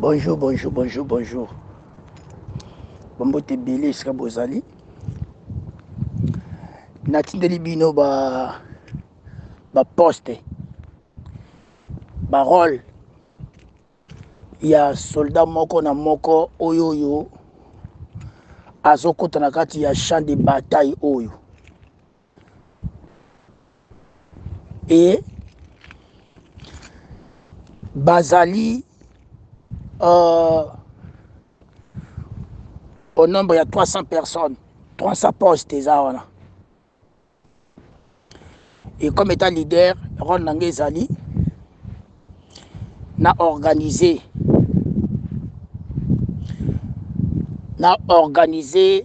Bonjour, bonjour, bonjour, bonjour. Bombote ebele esika bozali. Natindeli bino ba ba poste ba role ya soldat moko na moko oyo oyo azokota na kati ya champ de bataille oyo et bazali euh, au nombre ya 300 personnes 300 postes eza wana et comme étant leader role na ngai ezali na organiser na organiser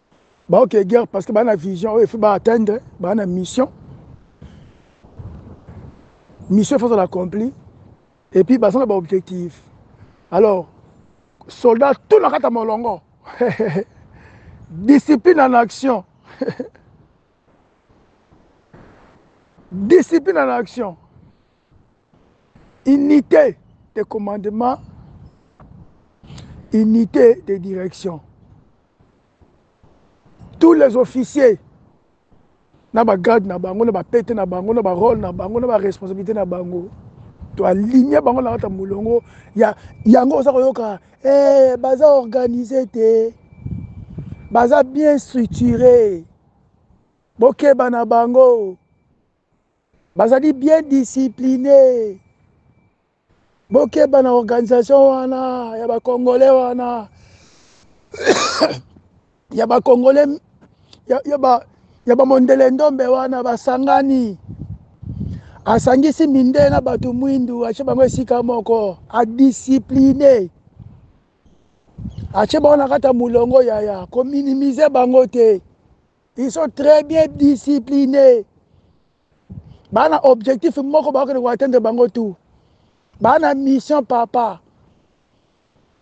baoke guerre parce que baa na vision oyo efi ba atteindre baa na mission mission efi ozala accompli et puis baza na baobjectif alors soldat tout na kati ya molongo discipline en action discipline en action unité de commandement unité de direction tous les officiers na bagrade na bango na bapete na bango na barole na bango na baresponsabilité na bango toaligne bango na kati ya molongo ya yango oza koyoka hey, eh, baza organise te baza bien structure bokeba na bango bazali bien discipline bokeba na organisation wana ya bakongole wana ya bakongole ya bamondele ndombe wana basangani asangisi minde na bato mwindu atie bango esika moko adisipline atie bango na kati ya molongo yaya kominimize bango te ils sont très bien disciplinés bana objectif moko bakokende koatteindre bango tu bana mission papa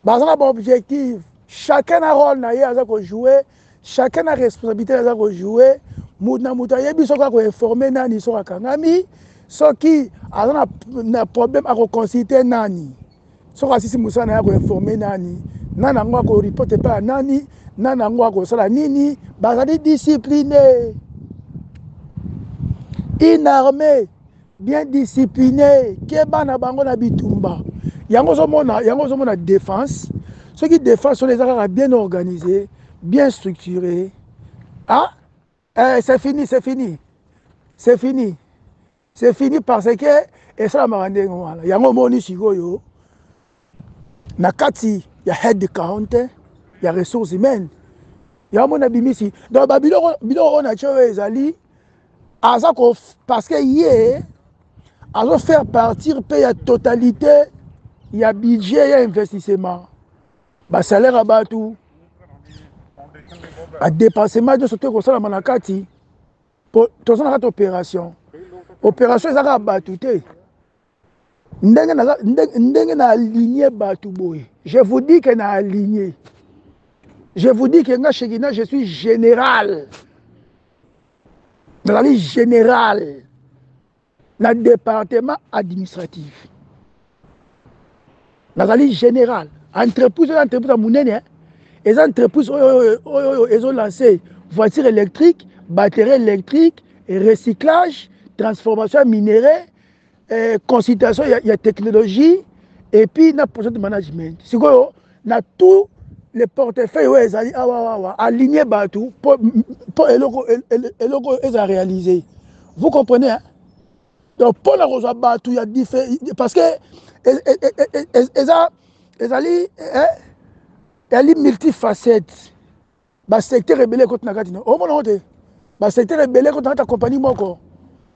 baza na baobjectif chacun na role na ye aza kojoue chacun na responsabilité aza kojoue moto na moto ayebi soki akoinforme nani soki akangami soki aza na problème akoconsulte nani soki asisi mosala na ye akoinforme nani nani yango akoripote epai ya nani nani yango akosala nini bazali discipline une armée bien discipline keba na bango na bitumba yango ozomona yango ozomona défense soki défense wana eza kaka bien organisé bien structuré ah eh, c'est fini c'est fini c'est fini c'est fini parce que esalamaka ndenge wana yango omoni sikoyo na kati ya head count ya ressources humaines yango mona bimisi donc babiloko biloko oyo na tio ezali aza ko parce que ye azo faire partir mpe ya totalité ya budget ya investissement basalaire ya bato badepensement nyonso te kosalama na kati mpo toza na kati opération opération eza kaka bato te ndenge na, ndenge, ndenge na aligne bato boye je vous dis que na aligne je vous dis que nga shekina je suis général nazali général na departement administratif nazali général entreprise oyo entreprise ya monene eh. eza entreprise oyo ezolanse voiture électrique batterie électrique recyclage transformation ya minerai eh, consultation ya, ya technologie epuis na project management sikoyo na tout le portefeuille oyo ezali awawawa aligne bato mpo eloko, eloko oyo eza réalise vous comprenez hein? donc mpo na kozwa bato ya dife parce que e, e, e, eza ezali ezali multifacette basecteur ebele ekoti na kati na omona yango te basecteur ebele ekoti na kati ya kompani moko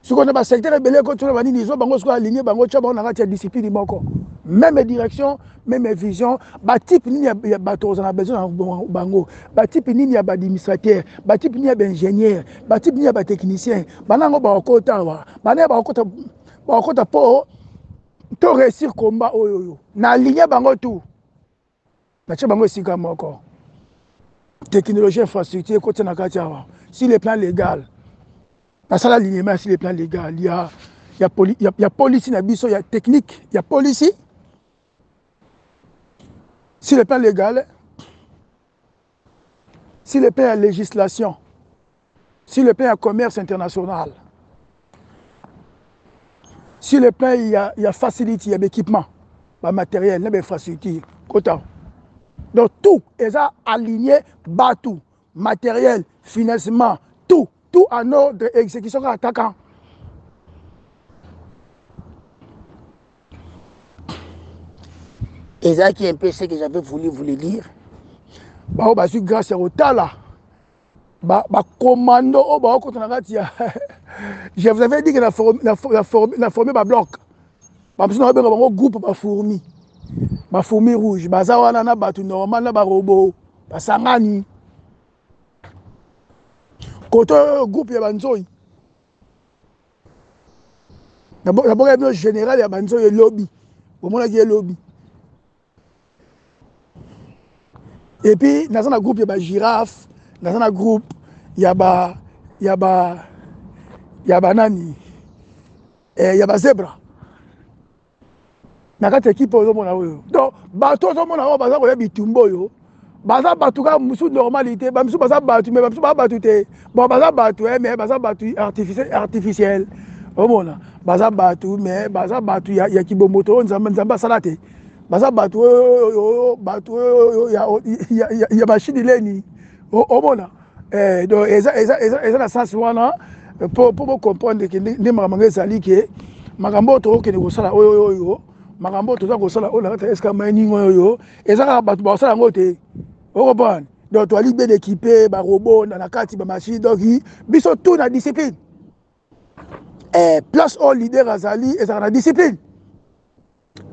sikoyo na basecteur ebele ekoti na banini zo bango sikoyo aligne bango tya bango na kati ya discipline moko meme direction meme vision batype nini ya bato ozala na besoin na bango batype nini ya baadministrateur batype nini ya baingénieur batype nini ya batechnicien bana yango bakokota awa bana ya bakokota bakokota mpo to réussir combat oyo oyo na aligne bango tout Natie bango esika moko. Technologie infrastructure ekoti na kati awa. Sur le plan légal, basala alignement ya sur le plan légal ya ya, poli, ya, ya polisi na biso ya technique ya polisi sur le plan légal Sur le plan ya legislation, sur le plan ya commerce international, sur le plan ya, ya facility ya b'equipement, ba matériel na ba infrastructure kota. Donc tout eza aligné batu, matériel, financement, tout, tout en ordre exécution kaka kaka. ezalaki un peu ce que j'avais voulu vous le dire baoyo bazwi grâce ya kotala bacommando oyo baokota na kati ya je vous avais dit que na forme babloc bamosusu nakobenga bango groupe bafourmi bafourmi rouge baza wana na bato normal na barobo basangani koto oyo groupe ya banzoi naboka ya bino général ya banzo ye lobi bomonaki ye lobi epuis naza na groupe ya ba giraffe naza na groupe ya ba ya ba ya banani eh, ya bazebra na kati ya ekipe oyo ozomona oyo donc bato ozomona oyo baza koya bitumba oyo baza bato kaka mosusu normali te bamisusu baza bato me bamisusu baza bato te bon baza bato eh, me baza bato artificiel omona baza bato me baza bato ya, ya kibomoto oyo nzambe, nzambe asala te baza bato oyo bato oyo ya, ya, ya, ya mashini leni omona eh, donc eza, eza, eza, eza na sens wana mpo mpo bocomprendre ke nde makambo yango ezali ke makambo oyo tokokende kosala oyo oyo makambo oyo toza kosala oyo na kati ya eska mining oyo eza kaka bato bakosala yango te okomprendre donc toali bien équipe barobo na kati bamachine donc biso tout na discipline eh, place oyo leader azali ezalaka na discipline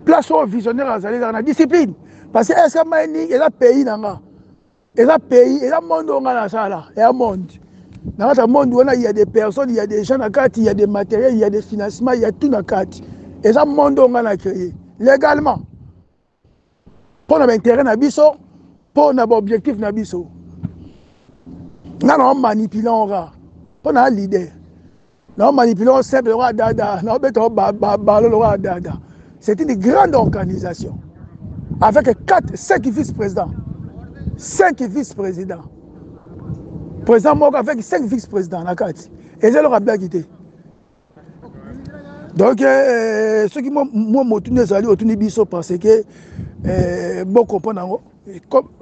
place oyo visionnaire azali ezalaka na discipline parce que esa mining eza pays na nga eza pays eza monde oyo nga nasala ya monde na kati ya monde wana ya des personnes ya des gens na kati ya des matériel ya des financement ya tout na kati eza monde oyo nga na créer légalement mpo na baintérêt na biso mpo na baobjectif na biso nga na omanipulant oka mpo na leader nao manipule o simple lokola dada nao beta o balo lokola dada c'est une grande organisation avec 4 5 vice président 5 vice président président moko avec 5 vice président na kati eza eloko ablaki te donc euh, soki mwa motuni ezali otuni biso parce que euh, bocomprendre yango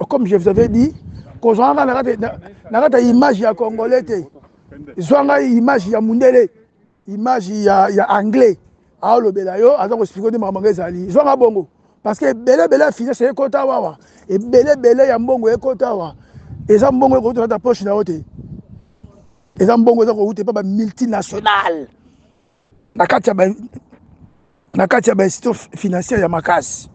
comme je vous avais dit kozwanga na kati ya image ya congolais te zwa ngai image ya mundele image ya, ya anglais aolobela yo aza koexplike nde makambo yango ezali zwa nga bongo parce que ebele ebele ya finance ekota wawa ebele ebele ya mbongo ekota wa eza mbongo ekouta nata poche na yo te eza mbongo eza kouta epa bamultinationale na kati ya na kati ya bainstitution financière ya makasi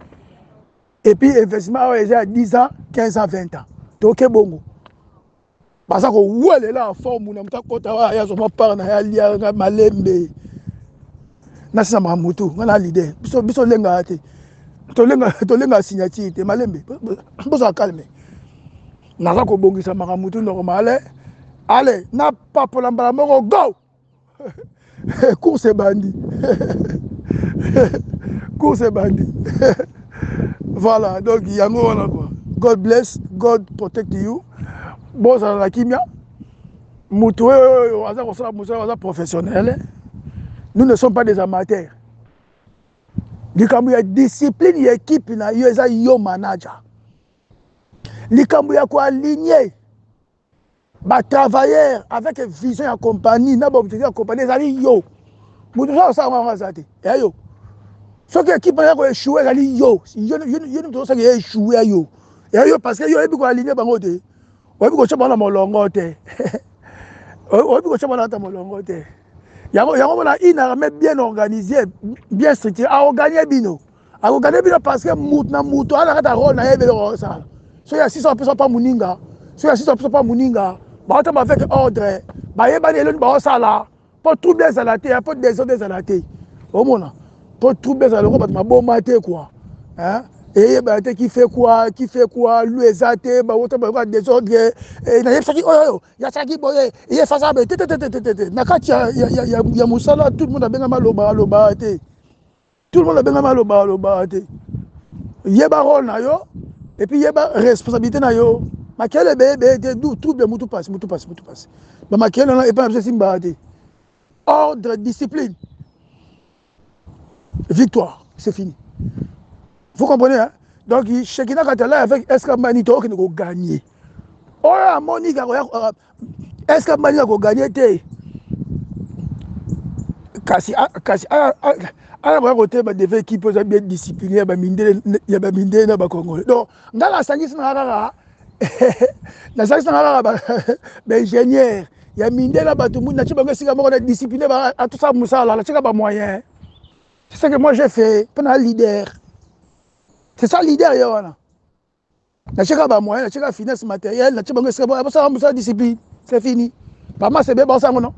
epuis investissement oyo eza ya 10 ans 15 ans 20 ans toke bongo baza kowelela en forme na moto akota wana ya zoma part na ya lia nga malembe nasina makambo motu nga na lider biso biso lengaka te tolengaka signature te malembe bozala calme naza kobongisa makambo motu normale ale napapola mbala moko go course ebandi course ebandi voilà donc yango wana quoi god bless god protect you bozala na kimia moto oyo aza kosala mosala aza professionnel nous ne sommes pas des amateurs likambo ya discipline ya ekipe na yo eza yo manager likambo ya koaligne ba travailleurs avec vision ya compagnie na baobjectif ya compagnie ezali yo moto oza kosala yango yango aza te eya yo soki ekipe wana yako echoue ezali yo yo moto osaki ya echoue ya yo eya yo parce que yo oyebi koalinge bango te oyebi kotya bango na molongo te oyebi kotya bango ata molongo te yango yango mona une armée bien organisée bien structurée aoganie bino akokane bino parce que mutu na mutu aza na kati ya role na ye ebele okosala soki ya sisa opesa mpa moninga soki ya sisa opesa mpa moninga baotamba avec ordre bayebani eloni baosala mpo trouble ezala te mpo desordre ezala te omona mpo trouble ezala loko bato maboma te kua eyebana te kife kua kife kua lu eza te baotamba lokola desordre eh, nayebisaki oyo oyo yasaki boye ye fasa boye tetetetetete na kati ya mosala tout le monde abengama loba loba te tout le monde abengami aloba aloba te yeba role na yo et puis yeba responsabilité na yo makele ebeye ebeye te du trouble mutu pasi mutu pasi mutu pasi bamakele wana epai na biso esimbaa te ordre discipline victoire c'est fini vous comprenez hein? donc shekina katalai avec escambani tookende koganye oyo amoni est ce que mbalinga koganye te kasi kasi aya koya kotelema deve ekipe oza bien discipline ya bamindele na bacongolais donc ngai nasangisi nanga kaka nasangisi nanga kaka baingénieur ya mindele na bato muni natye bango esika moko na discipline atosala mosala natyeka bamoyen c'est ce que moi j'ai fait mpo na leader c'est ça leader ye wana natiaka ba moyen natiaka finance matériel natie bango esika basala mosala discipline c'est fini bama sebe baosala yango no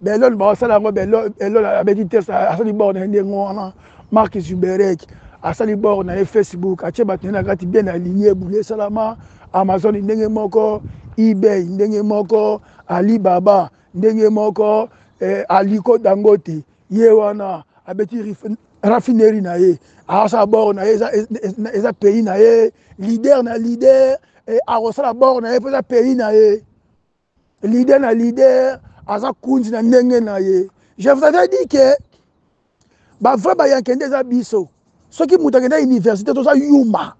belone baosala yango belone abeti test asali bord na ye ndenge wana mark zuberek asali bord na ye facebook atie bato na kati bien aligne boule esalama amazon ndenge moko ebay ndenge moko alibaba ndenge moko eh, aliko dangote ye wana abeti raffinerie na ye asala bord na ye eza pays na ye leader na leader eh, akosala bord na ye mpo eza pays na ye leader na leader aza kunzi na ndenge na ye je vous avais dit que bavrai bayanke nde eza biso soki moto akenda université toza yuma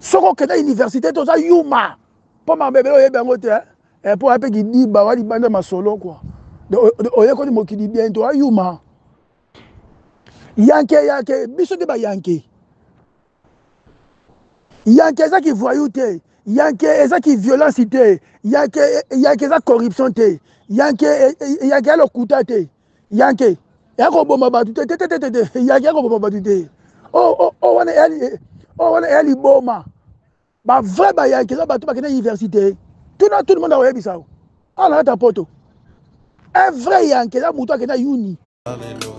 soki okenda université te oza yuma mpo makambo ebele oyebi yango te mpo oya mpe kidiba oya libanda masolo kua oyekoli mokili bien te oya yuma yanke yanke biso nde bayanke yanke eza kivoyou te yanke eza kiviolence te yanke yanke eza corruption te yanke yanke ya lokuta te yanke ya koboma bato te tetetete yanke ya koboma bato te o oh, oh, oh, wana o wana eya liboma bavrai bayanke eza bato bakenda université tuna tout le monde akoyebisa yo awa na kati ya poto un vrai yanke eza moto akenda uni Alleluia.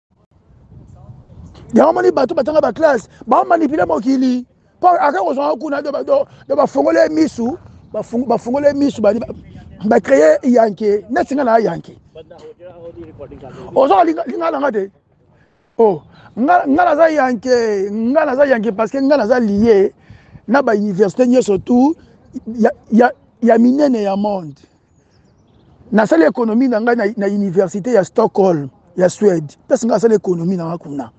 yango moni bato batanga baklasse bamanipule mokili mpo aka kozwanga kuna do bafongoli ye misu bafongoli ye misu bacreye yanke neti nga na yanke ozoka linga nanga te o oh, nga naza yanke nga naza yanke parce que nga naza lie na bauniversité nyonso tout ya, ya, ya minene ya monde nasali ekonomi na ngai na, na université ya stockholm ya suède place ngai asali ekonomi na ngai kuna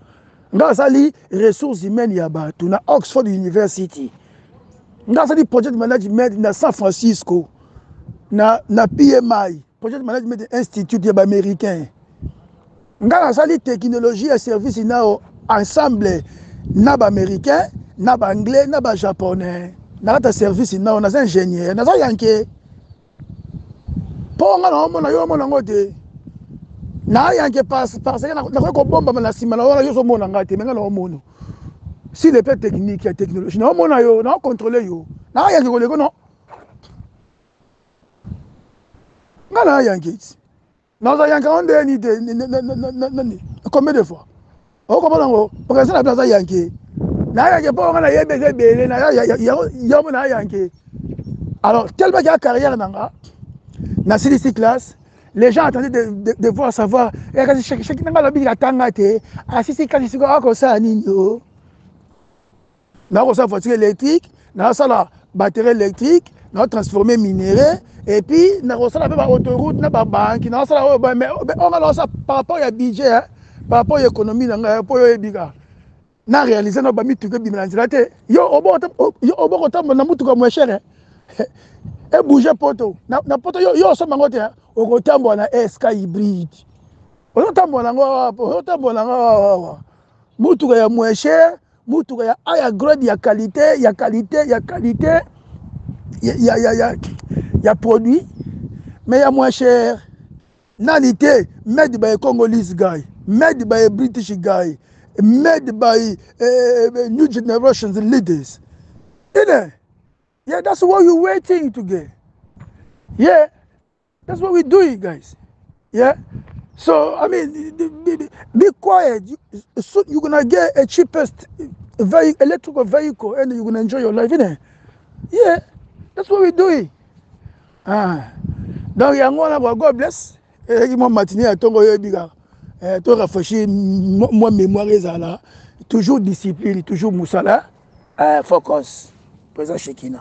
ngai asali ressources humaines ya bato na oxford university ngai asali project management na san francisco na, na pmi project management institute ya baaméricain nga nasali technologie ya service nao ensemble na baaméricain na baanglais na bajaponais na kati ya service nao naza ingénieur naza yanke mpo nga naomona yo omona yango te na yanke parce que nakoki kobombama na nsima na wana yo ozomona ngai te me nga naomono si le pe technique ya technologie naomona yo naocontrole yo na yanke koleko no nga na yanke ti naza yanke yango nde yeni te nani combien de fois okoma nango okesa na bino aza yanke na yanke mpo nga nayebi eza ebele yango na yanke alors tellement ya carrière na nga nasilisi classe les gens attendaient de, de, de voir savoir eh, kasi sheki nanga alobi atanga te asisi kasi sikoyo akosala nini o oh? nakosala voiture électrique nasala batterie électrique naotransforme minerais epuis nakosala mpe baautourute na babanki naosala oyo mais onga naosala par rapport ya budget par rapport ya économie na ngai mpo yo oyebi kaka na réalise na bamituka ebima na nzela te yo obo kotambola na motuka moins chere ebouge poto na poto yo osomba yango te okotambola na esk hybride ozotambola yango awa ozotambola yango awa motuka ya moins chere mutuka ya a ya grade ya qualité ya qualité ya qualité ya, ya, ya, ya, ya produit mais ya moins cher nani te made by congolese guy made by british guy made by uh, new generations leaders ine yeah that's what you waiting to get yeah That's what we doing, guys. Yeah. So I mean, be quiet. You, so you're gonna get a cheapest very electrical vehicle, and you're gonna enjoy your life, innit? Yeah. That's what we doing. Ah. Donc yango wana bwa God bless. Ezalaki mwa matinée ya ntongo oyo ebika. Eh, to rafraîchir mwa mémoire ezala. Toujours discipline, toujours musala. Eh, focus. Présent Shekina.